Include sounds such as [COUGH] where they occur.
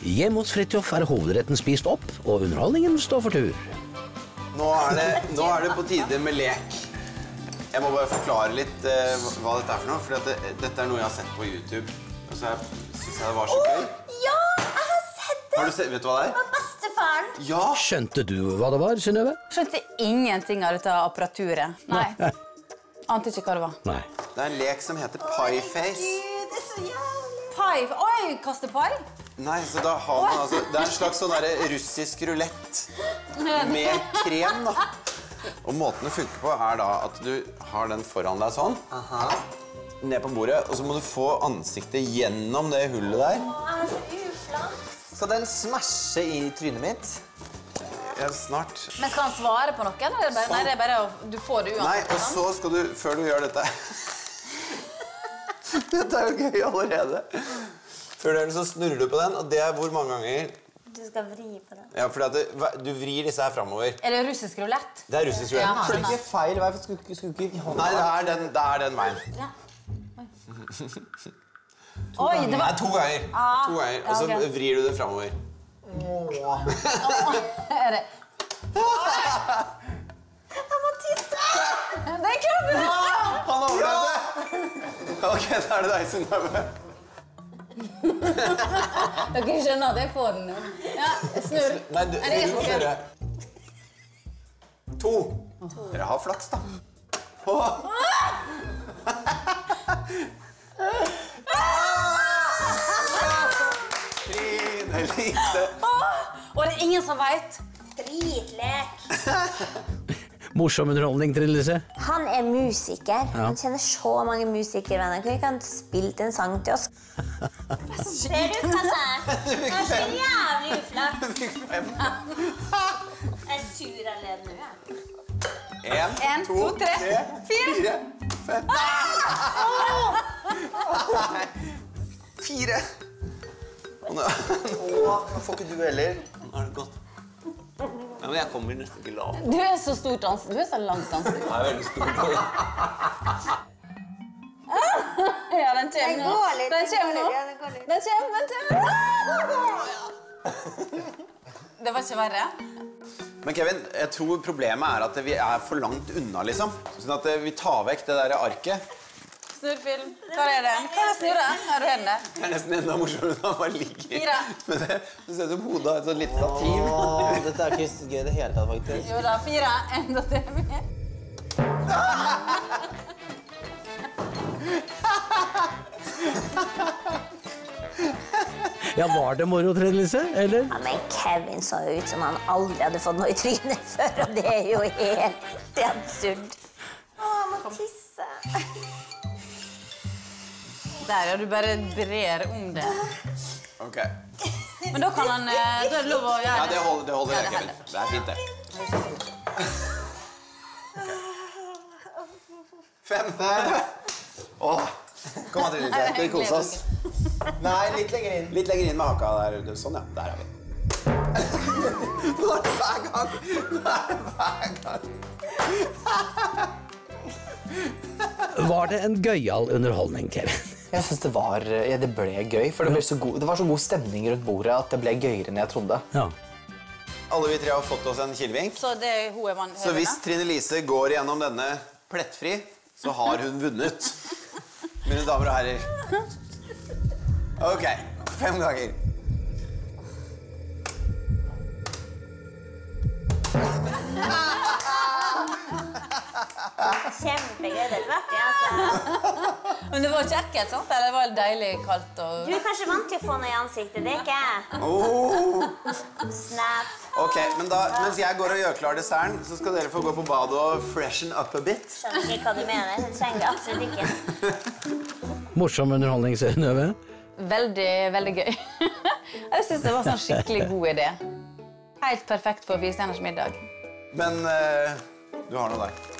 Hjemme hos Fridtjof er hovedretten spist opp, og underholdningen står for tur. Nå er det, nå er det på tide med lek. Jeg må bare forklare litt uh, hva dette er for noe. For det, dette er noe jeg har sett på YouTube. Og så syns jeg det var så gøy. Ja, jeg har sett det! Har du sett, vet du hva det er? Av bestefaren. Ja! Skjønte du hva det var, Synnøve? Skjønte ingenting av dette apparaturet. Nei. Ante ikke hva det var. Nei. Det er en lek som heter Pieface. Gud, det er så jævlig. Pai. Oi, kaste pai? Nei, så da har man altså Det er en slags sånn russisk rulett med krem, da. Og måten det funker på, er da at du har den foran deg sånn. Ned på bordet, og så må du få ansiktet gjennom det hullet der. Er. Skal den smashe i trynet mitt? Ja, snart. Men skal han svare på noe? Eller Sånn. nei, det er bare å- du får det Nei, og så skal du, før du gjør dette [LAUGHS] Dette er jo gøy allerede. Før det, så snurrer du på den, og det er hvor mange ganger? Du skal vri på den. Ja, fordi du, du vrir disse her framover. Er det russisk rulett? Det er russisk rulett. Ja. Skjønner ikke feil. Hvorfor skulle ikke- skulle ikke hånda Nei, det er den, det er den veien. Oi, det Nei, to ganger. To ganger. Og så ja, okay. vrir du det framover. er det. [LAUGHS] Jeg må tisse! Det er klart! Han overlevde! Ok, da er det deg, Synnøve. [LAUGHS] Dere skjønner at jeg får den nå. Ja, snurr. Nei, du, Er det jeg du må som skal- snurre. To. Dere har flaks, da. Åh. Trine Lise. Og det er ingen som veit. Dritlek. [LAUGHS] Morsom underholdning, Trine Lise. Han er musiker. Han kjenner så mange musikervenner. Kunne ikke han spilt en sang til oss? Ser du Kasse? det er? [LAUGHS] Så jævlig uflaks. [LAUGHS] Jeg er sur allerede nå. jeg. En, En, to, tre, fire. fire, fem Nei. Fire. Og [LAUGHS] nå får ikke du heller. Nå er det godt. Men jeg kommer nesten ikke lavt. Du er så stort ansikt. Du er så langt ansikt. Jeg er veldig stor. [LAUGHS] Ja, den kommer nå. Den kommer nå. Den kommer, den kommer. Det var ikke verre? Men Kevin, jeg tror problemet er at vi er for langt unna, liksom. Sånn at vi tar vekk det der arket. Snurrfilm. Hva er det? Hva er det snurre? Er du henne? Det er nesten enda morsommere når han bare ligger med det. Du ser ut som hodet har et sånt lite stativ. Åh, dette er ikke gøy i det hele tatt, faktisk. Jo da, fire. Enda til. Ja, var det moro, Trine Eller? Ja, men Kevin så ut som han aldri hadde fått noe i trynet [LAUGHS] før, og det er jo helt absurd. Å, jeg må tisse. Der, ja. Du bare brer om det. Ok. Men da kan han eh, Da er det lov å gjøre Ja, det holder, det, holder Ja, det, det Kevin. Det er fint, det. Fem. Åh. Kom an, Trine. Skal vi kose oss? Nei, litt lenger inn. Litt lenger inn med haka der. Sånn, ja. Der er vi. Nå er det hver gang. Nå er det hver gang. Var det en gøyal underholdning, Kevin? Jeg syns det var ja, Det ble gøy, for det, ble så god, det var så god stemning rundt bordet at det ble gøyere enn jeg trodde. Ja. Alle vi tre har fått oss en kilevink. Så det er hun er vant Så hvis Trine Lise går gjennom denne plettfri, så har hun vunnet. Mine damer og herrer. Ok. Fem ganger. Kjempegøy. Det ble artig, altså. Men det var ikke ekkelt, sant? Eller det var deilig kaldt og Du er kanskje vant til å få noe i ansiktet, det er ikke jeg. Oh. Snap. Ok, men da, Mens jeg går og gjør klar desserten, så skal dere få gå på badet og freshen up a bit. Skjønner ikke hva du mener. Det trenger vi absolutt ikke. Morsom underholdning, Synnøve. Veldig, veldig gøy. [LAUGHS] Jeg syns det var en sånn skikkelig god idé. Helt perfekt for Firestjerners middag. Men uh, du har noe der.